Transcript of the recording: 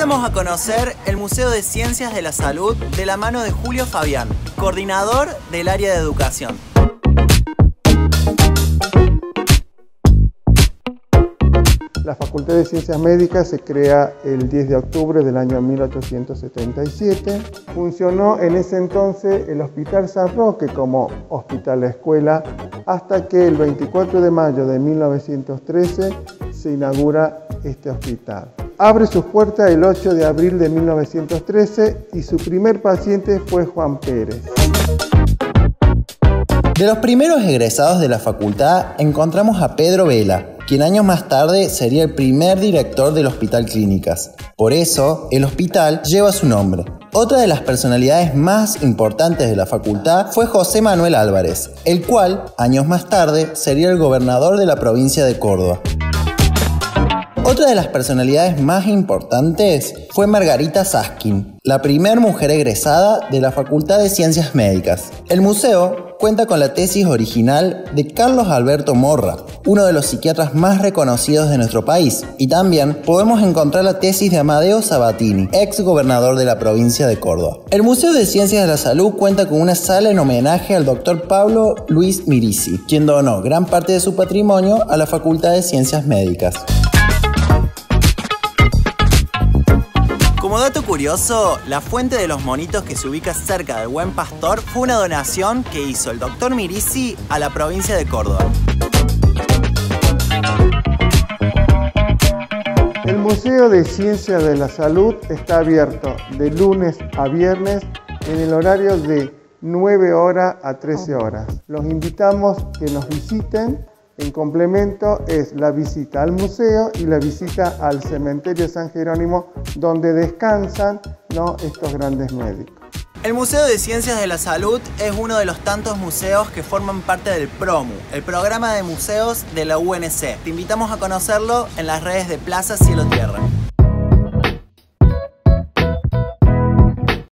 invitamos a conocer el Museo de Ciencias de la Salud de la mano de Julio Fabián, coordinador del área de educación. La Facultad de Ciencias Médicas se crea el 10 de octubre del año 1877. Funcionó en ese entonces el Hospital San Roque como hospital escuela hasta que el 24 de mayo de 1913 se inaugura este hospital. Abre sus puertas el 8 de abril de 1913 y su primer paciente fue Juan Pérez. De los primeros egresados de la facultad encontramos a Pedro Vela, quien años más tarde sería el primer director del Hospital Clínicas. Por eso, el hospital lleva su nombre. Otra de las personalidades más importantes de la facultad fue José Manuel Álvarez, el cual, años más tarde, sería el gobernador de la provincia de Córdoba. Otra de las personalidades más importantes fue Margarita Saskin, la primera mujer egresada de la Facultad de Ciencias Médicas. El museo cuenta con la tesis original de Carlos Alberto Morra, uno de los psiquiatras más reconocidos de nuestro país, y también podemos encontrar la tesis de Amadeo Sabatini, ex gobernador de la provincia de Córdoba. El Museo de Ciencias de la Salud cuenta con una sala en homenaje al doctor Pablo Luis Mirisi, quien donó gran parte de su patrimonio a la Facultad de Ciencias Médicas. Como dato curioso, la fuente de los monitos que se ubica cerca del Buen Pastor fue una donación que hizo el doctor Mirisi a la provincia de Córdoba. El Museo de Ciencias de la Salud está abierto de lunes a viernes en el horario de 9 horas a 13 horas. Los invitamos que nos visiten en complemento es la visita al museo y la visita al cementerio San Jerónimo donde descansan estos grandes médicos. El Museo de Ciencias de la Salud es uno de los tantos museos que forman parte del PROMU, el programa de museos de la UNC. Te invitamos a conocerlo en las redes de Plaza Cielo Tierra.